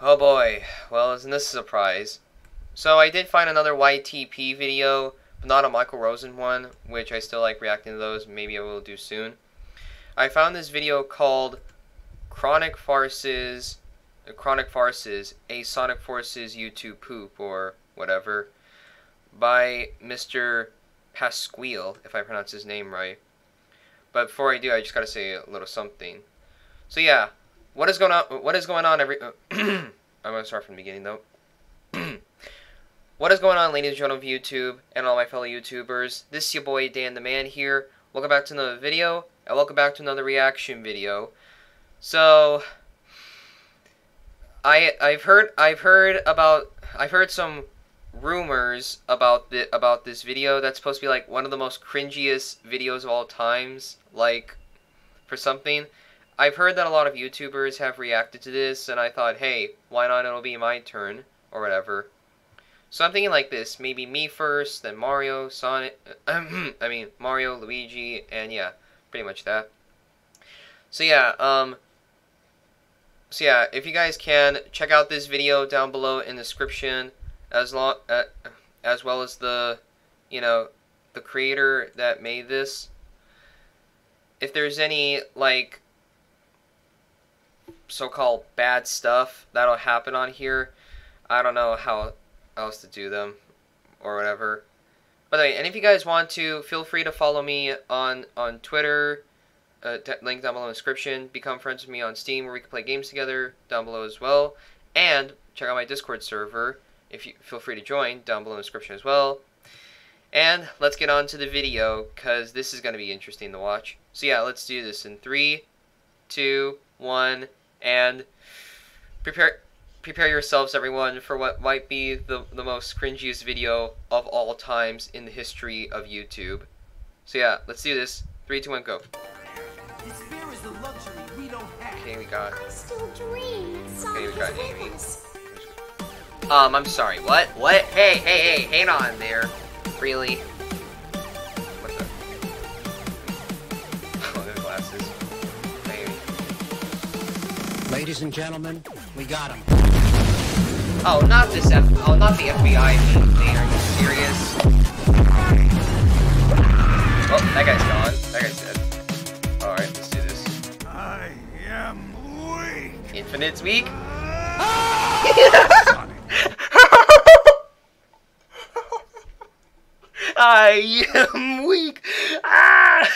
Oh boy. Well, isn't this a surprise? So I did find another YTP video, but not a Michael Rosen one, which I still like reacting to those. Maybe I will do soon. I found this video called Chronic Farces, uh, Chronic Farces, a Sonic Forces YouTube poop or whatever, by Mr. Pasquille, if I pronounce his name right. But before I do, I just gotta say a little something. So yeah, what is going on? What is going on? Every uh, I'm gonna start from the beginning though. what is going on, ladies and gentlemen of YouTube and all my fellow YouTubers? This is your boy Dan the Man here. Welcome back to another video, and welcome back to another reaction video. So, I I've heard I've heard about I've heard some rumors about the about this video that's supposed to be like one of the most cringiest videos of all times. Like, for something. I've heard that a lot of YouTubers have reacted to this, and I thought, hey, why not? It'll be my turn, or whatever. So I'm thinking like this: maybe me first, then Mario, Sonic. I mean Mario, Luigi, and yeah, pretty much that. So yeah, um. So yeah, if you guys can check out this video down below in the description, as long uh, as well as the, you know, the creator that made this. If there's any like so-called bad stuff that'll happen on here. I don't know how else to do them or whatever. By the way, and if you guys want to, feel free to follow me on on Twitter. Uh, link down below in the description. Become friends with me on Steam where we can play games together down below as well. And check out my Discord server if you feel free to join down below in the description as well. And let's get on to the video because this is going to be interesting to watch. So yeah, let's do this in three, two, one and prepare prepare yourselves everyone for what might be the, the most cringiest video of all times in the history of YouTube. So yeah, let's do this. Three, two, one, go. Okay, we got. Okay, we got Amy. Um, I'm sorry. What? What? Hey, hey, hey! Hang on there. Really? Ladies and gentlemen, we got him. Oh, not this F- oh, not the FBI thing. Are you serious? Oh, that guy's gone. That guy's dead. Alright, let's do this. I am weak. Infinite's weak? Ah! I am weak. Ah!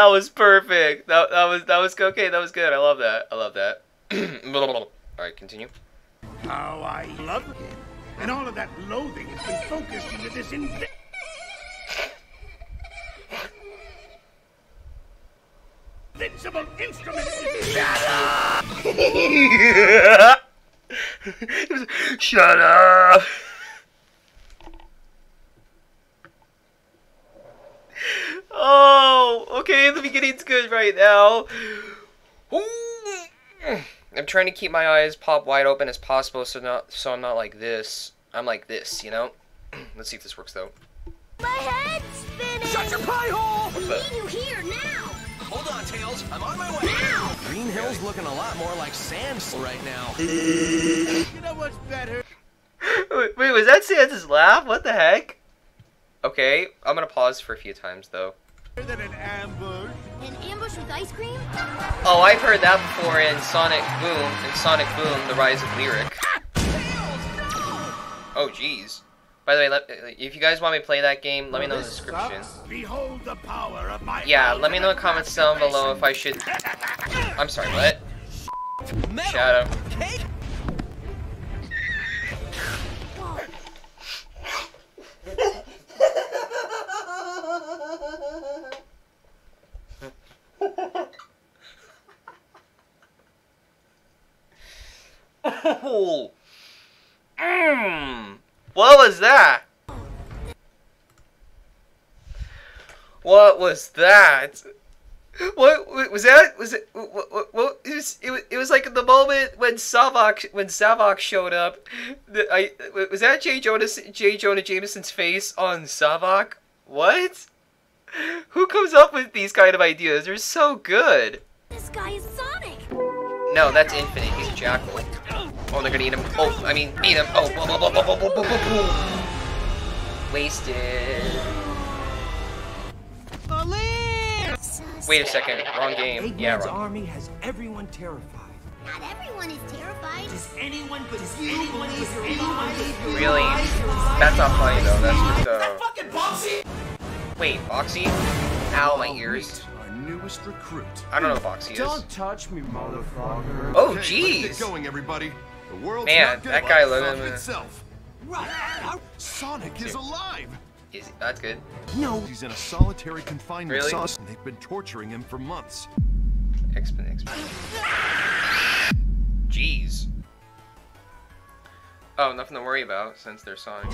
That was perfect. That that was that was okay. That was good. I love that. I love that. All right, continue. How I love him, and all of that loathing has been focused into this invincible instrument. Shut up! Shut up! Oh, okay, the beginning's good right now. I'm trying to keep my eyes pop wide open as possible so not so I'm not like this. I'm like this, you know? Let's see if this works though. My head's spinning! Shut your pie hole! We need you here now! Hold on, Tails. I'm on my way. Now! Green Hill's looking a lot more like sand right now. you know what's better? Wait, wait, was that Santa's laugh? What the heck? Okay, I'm gonna pause for a few times though. Than an ambush. An ambush with ice cream? Oh, I've heard that before in Sonic Boom, in Sonic Boom, The Rise of Lyric. Oh, jeez. By the way, let, uh, if you guys want me to play that game, let me know in the description. Behold the power of my yeah, let me know in the comments down below if I should... I'm sorry, what? Shadow. Oh. Mmm. What was that? What was that? What was that? Was it? What, what, what it, was, it was. It was like the moment when Zavok when Zavok showed up. The, I was that Jay Jonas J Jonah Jameson's face on Zavok. What? Who comes up with these kind of ideas? They're so good. This guy is Sonic. No, that's Infinite. He's a jackal. Oh, they're gonna eat him. Oh, I mean, eat him. Oh, boom, boom, boom, boom, boom, boom, boom, boom. Wasted. Wait a second. Wrong game. Yeah, wrong. army has everyone terrified. Not everyone is terrified. Anyone but anyone but anyone Really? That's not funny though. That's just uh. Fucking Boxy! Wait, Boxy? Ow, my ears. Our newest recruit. I don't know what Boxy is. Don't touch me, motherfucker. Oh, jeez. get going, everybody. The world's Man, not gonna that guy fuck looked- itself. Sonic is alive. Is, that's good. No, he's in a solitary confinement Really? cell, and they've been torturing him for months. Expin, expin. Jeez. Oh, nothing to worry about since they're Sonic.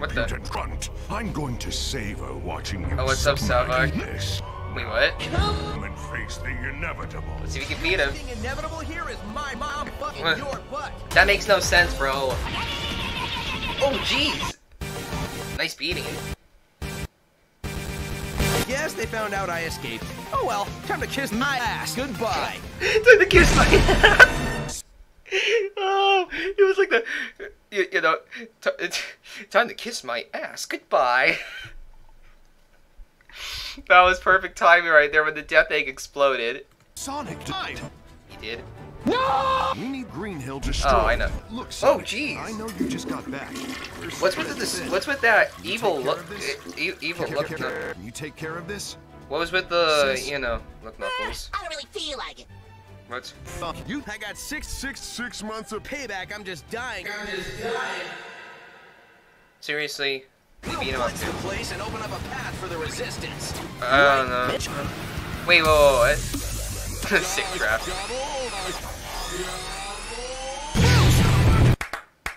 What the? Impudent grunt. I'm going to savor watching you Oh, what's up, suffer Zavok? this. Wait, what? Come and face the inevitable. Let's see if we can beat him. Inevitable here is my mom fucking What? your butt. That makes no sense, bro. Oh, jeez. Nice beating. Yes, they found out I escaped. Oh well, time to kiss my ass. Goodbye. Time to kiss my ass. Oh, it was like the, you, you know, time to kiss my ass. Goodbye. That was perfect timing right there when the death egg exploded. Sonic died. He did. We need Greenhill destroyed. Oh, I know. Look, Oh, Sonic, jeez. I know you just got back. There's What's with this? to What's with that You evil look? e- evil Can look. you- knuck- Can you take care of this? What was with the Sis. you know look knuckles? I don't really feel like it. What's Uh, you I got six, six, six months of payback. I'm just dying. I'm just seriously? We beat him dying. up the too. place and open up a path for the resistance. I don't know. Wait, whoa, whoa, what? Sick trap.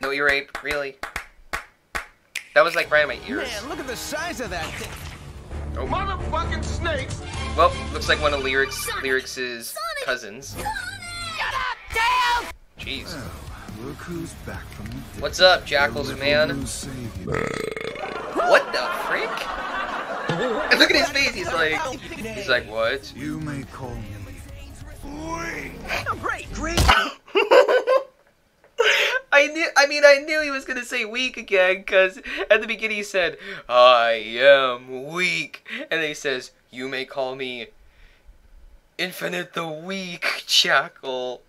No ear rape, really? That was like right in my ears. Man, look at the size of that thing. Oh. Motherfucking snakes! Well, looks like one of Lyric's Sonic! Lyric's Sonic! cousins. Damn! Jeez. Oh, look who's back from the dead. What's up, Jackals man? What the frick? Look at his face. He's like, he's like, what? You may call me. Oh, great, great. I knew. I mean, I knew he was gonna say weak again, because at the beginning he said, "I am weak," and then he says, "You may call me Infinite the Weak Jackal."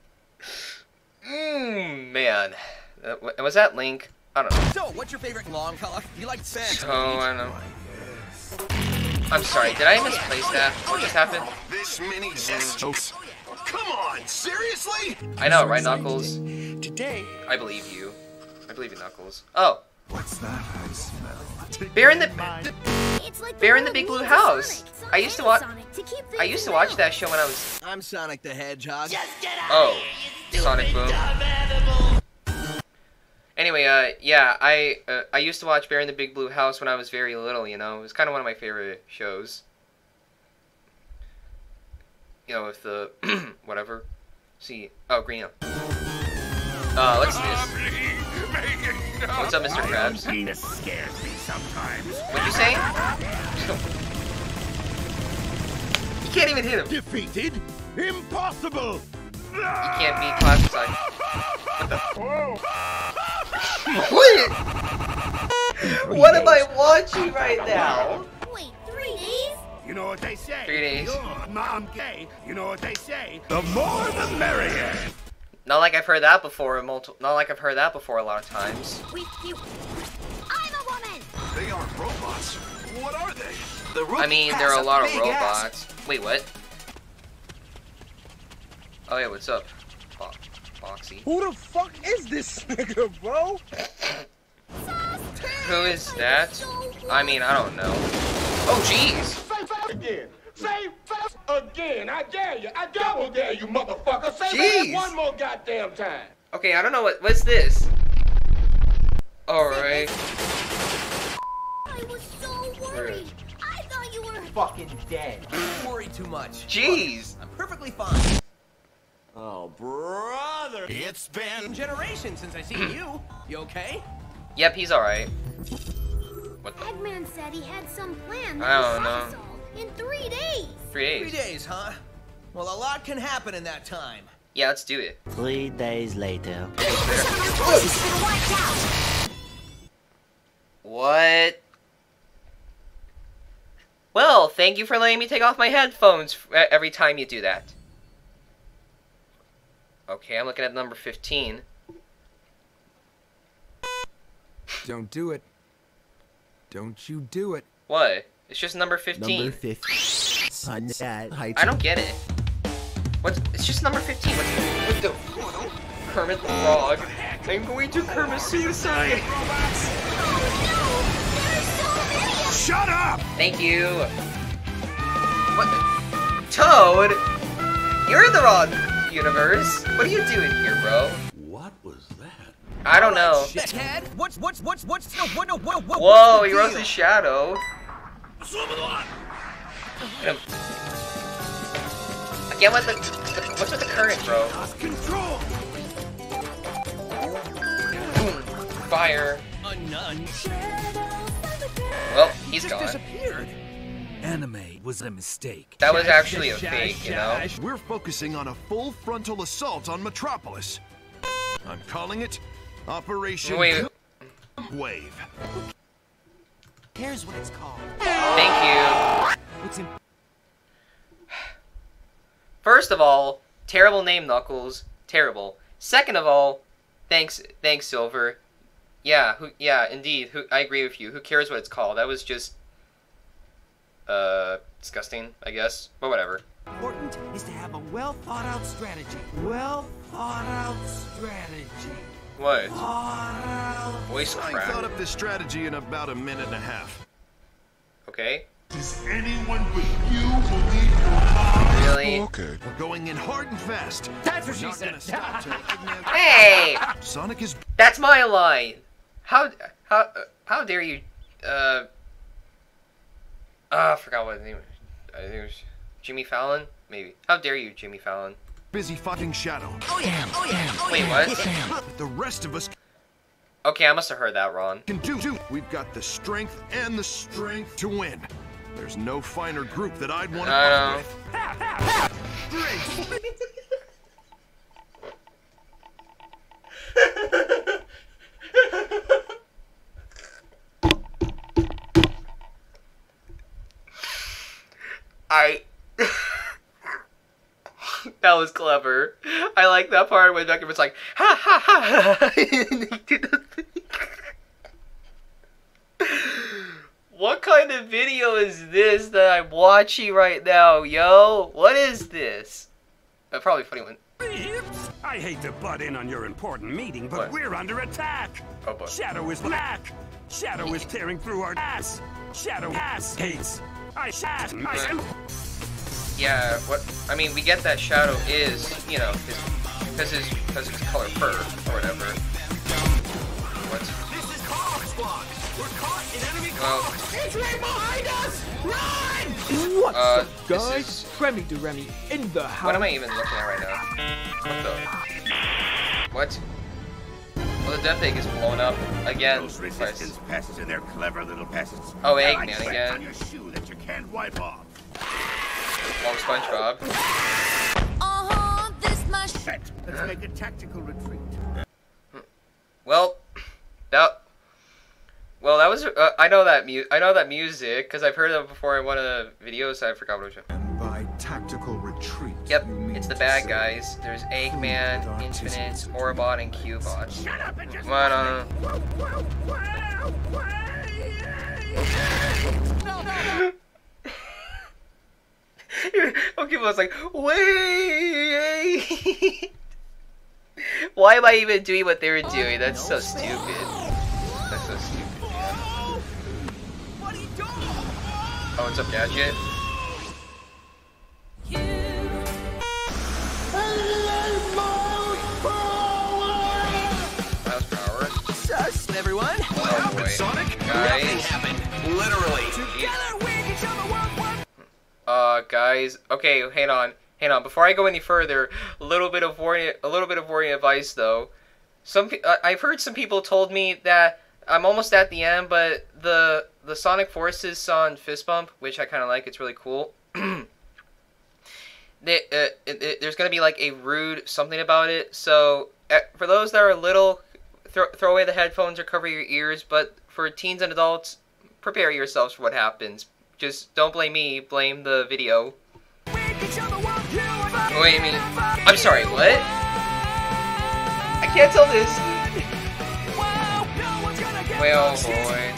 Mmm, man. Uh, was that Link? I don't know. So, what's your favorite long color? You like sand? So I know. I'm sorry. Did I misplace that? What just happened? This mini zestos. Come on, seriously? I know, right, Knuckles? Today, I believe you. I believe you, Knuckles. Oh, What's that I smell? Bear in the. It's like Bear in the Big Blue House. I used to Sonic wa- Sonic to keep I used to watch that show when I was. I'm Sonic the Hedgehog. Oh, Sonic Boom. Anyway, uh, yeah, I uh, I used to watch Bear in the Big Blue House when I was very little. You know, it was kind of one of my favorite shows. You know, with the whatever. See, oh, Green up. Uh, let's do this. What's up, Mr. Krabs? Penis scares me sometimes. What'd you say? You can't even hit him. Defeated? Impossible! You can't beat Classified. What the? what? What am I watching right now? Wait, three days? You know what they say? Three days. You're mom gay. You know what they say? The more the merrier. Not like I've heard that before. a Multi- not like I've heard that before a lot of times. We, you. I'm a woman! They aren't robots. What are they? The I mean, there are a lot of robots. Wait, what? Oh yeah, what's up, Bo- Boxy? who the fuck is this nigga, bro? Who is that? I mean, I don't know. Oh jeez. Say fast again. Say fast again. I dare you. I double dare you, motherfucker. Say Jeez. fast one more goddamn time. Okay, I don't know what. What's this? All right. I was so worried. I thought you were. Fucking dead. Don't worry too much. Jeez. I'm perfectly fine. Oh, brother. It's been Generations since I seen hmm. you. You okay? Yep, he's all right. What the? Eggman said he had some plan I don't solve know. Us all in three days. Three days. Three days. days, huh? Well, a lot can happen in that time. Yeah, let's do it. Three days later. What? Well, thank you for letting me take off my headphones f- every time you do that. Okay, I'm looking at number 15. Don't do it. Don't you do it. What? It's just number 15. Number 50. I don't get it. What's? It's just number 15. What's, what the? Kermit the Frog. I'm going to Kermit suicide. Shut up! Thank you. What? Toad? You're in the wrong universe. What are you doing here, bro? What was that? I don't know. What's what's what's what's no what no what what? Whoa, he the rose his shadow. Again, what's the, the what's with the current, bro? Control! Boom, fire. A nun. Well, he's Just gone. disappeared. Anime was a mistake. That was actually a fake, you know. We're focusing on a full frontal assault on Metropolis. I'm calling it Operation Wait, Wave. Here's what it's called. thank you. What's in First of all, terrible name, Knuckles. Terrible. Second of all, thanks, thanks, Silver. Yeah, who? Yeah, indeed. Who? I agree with you. Who cares what it's called? That was just, uh, disgusting. I guess. But whatever. Important is to have a well thought out strategy. Well thought out strategy. What? Thought out. Voice I thought up this strategy in about a minute and a half. Okay. Does anyone but you believe your Really? Okay. We're going in hard and fast. That's what We're she said. stop Hey, Sonic is that's my line. How? How? How dare you? Uh. Ah, I forgot what his name. was. I think it was Jimmy Fallon. Maybe. How dare you, Jimmy Fallon? Busy fighting Shadow. Oh yeah, oh yeah, oh Wait, yeah. what? But the rest of us Okay, I must have heard that wrong. can do too. We've got the strength and the strength to win. There's no finer group that I'd want to I fight know. with. I. that was clever. I like that part when Becky was like, ha ha ha. what kind of video is this that I'm watching right now, yo? What is this? Uh, probably a funny one. I hate to butt in on your important meeting, but What? we're under attack. Oh boy. Shadow is black. Shadow is tearing through our ass. Shadow ass hates. I shat. I Yeah, what? I mean, we get that Shadow is, you know, his, because his, because his color fur or whatever. What? This is Call Squad. We're caught in enemy Well, It's right behind us! Run! What's Uh, up, guys? is- Remy to Remy in the house. what am I even looking at right now? What the? What? Well, the Death Egg is blown up again. Those resistance passes and their clever little peasants. Oh, Eggman again. on your shoe that you can't wipe off. Oh, SpongeBob. Uh-huh, this my sh- Set. Let's make a tactical retreat. Well, that. Well, that was. Uh, I know that mu- I know that music because I've heard it before in one of the videos. I forgot what it was. And by tactical retreat. Yep, it's the bad guys. There's Eggman, Infinite, tissues. Orbot, and Cubot. Shut up and just Come on, uh, Okay, was like, wait. Why am I even doing what they were doing? That's so stupid. That's so stupid. What are you doing? Oh, what's up, Gadget? That was power. Sus, everyone. Oh boy. Sonic? Guys. Nothing happened. Literally. Together Guys. Okay, hang on, hang on. Before I go any further, a little bit of warning, a little bit of warning advice though. Some uh, I've heard some people told me that I'm almost at the end, but the the Sonic Forces song Fist Bump, which I kind of like, it's really cool. they, uh, it, it, there's gonna be like a rude something about it. So uh, for those that are little, throw throw away the headphones or cover your ears. But for teens and adults, prepare yourselves for what happens. Just don't blame me. Blame the video. Wait a minute. I'm sorry. What? I can't tell this. Well, boy.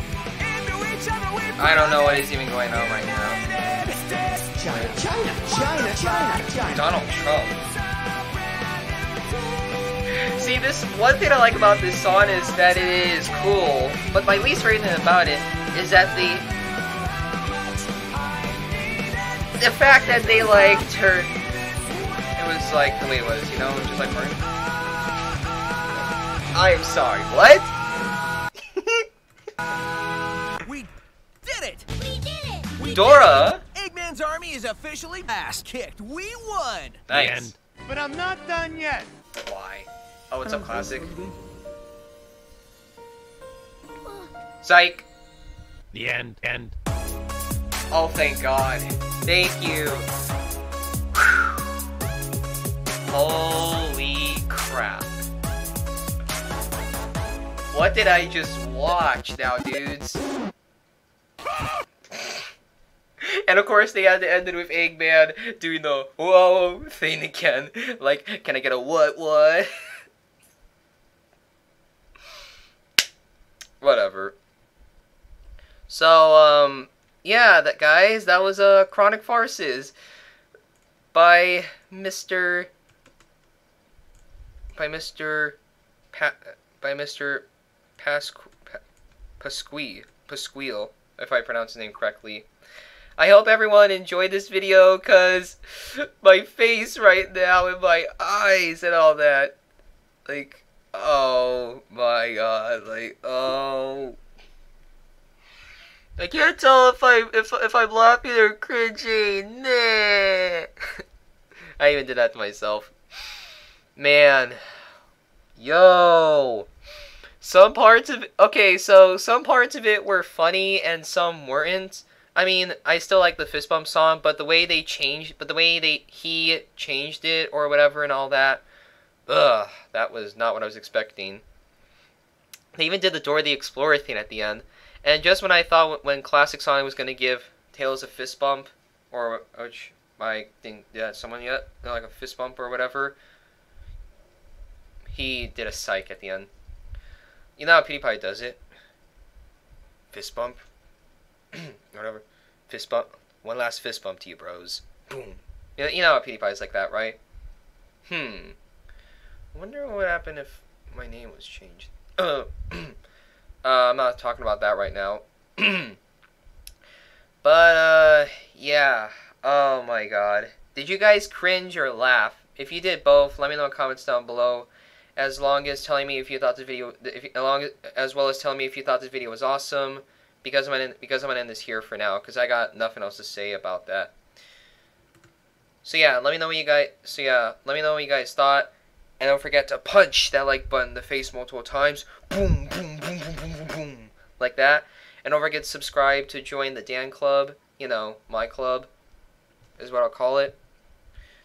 I don't know what is even going on right now. China, China, China, China. Donald Trump. See, this one thing I like about this song is that it is cool, but my least favorite thing about it is that the the fact that they like turned it was like the way it was, you know, just like Martin. I am sorry. What? We did it! We did it! We Dora. Eggman's army is officially ass kicked. We won! Nice. But I'm not done yet. Why? Oh, what's up, uh, classic? Mm-hmm. Psych. The end. End. Oh, thank God. Thank you. Holy crap. What did I just watch now, dudes? And of course, they had to end it with Eggman doing the whoa thing again. Like, can I get a what, what? Whatever. So, um, yeah, that guys, that was uh, Chronic Farces by Mr. by Mr. Pa- by Mr. Pasqu- Pa- if I pronounce the name correctly. I hope everyone enjoyed this video, cause my face right now and my eyes and all that, like, oh my god, like, oh. I can't tell if I if if I'm laughing or cringing. Nah. I even did that to myself. Man, yo, some parts of okay, so some parts of it were funny and some weren't. I mean, I still like the fist bump song, but the way they changed, but the way they he changed it or whatever and all that, ugh, that was not what I was expecting. They even did the Dora the Explorer thing at the end. And just when I thought when Classic Sonic was gonna give Tails a fist bump, or which I think yeah someone yet like a fist bump or whatever, he did a psych at the end. You know how PewDiePie does it? Fist bump, whatever, fist bump. One last fist bump to you, bros. Boom. You know, you know how PewDiePie is like that, right? Hmm. Wonder what would happen if my name was changed. Uh, I'm not talking about that right now. but, uh, yeah. Oh my god. Did you guys cringe or laugh? If you did both, let me know in the comments down below. As long as telling me if you thought this video, if, as well as telling me if you thought this video was awesome. Because I'm gonna, because I'm gonna end this here for now, because I got nothing else to say about that. So yeah, let me know what you guys. So yeah, let me know what you guys thought. And don't forget to punch that like button in the face multiple times. Boom, boom, boom, boom, boom, boom, boom. Like that. And don't forget to subscribe to join the Dan Club. You know, my club is what I'll call it.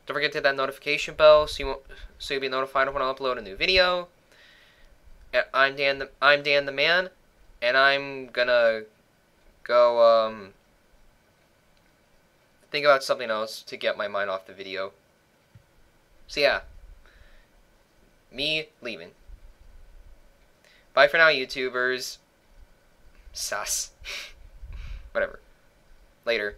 Don't forget to hit that notification bell so you won't, so you'll be notified when I upload a new video. I'm Dan the I'm Dan the man, and I'm gonna go um think about something else to get my mind off the video. So yeah me leaving. Bye for now, YouTubers. Sus. Whatever. Later.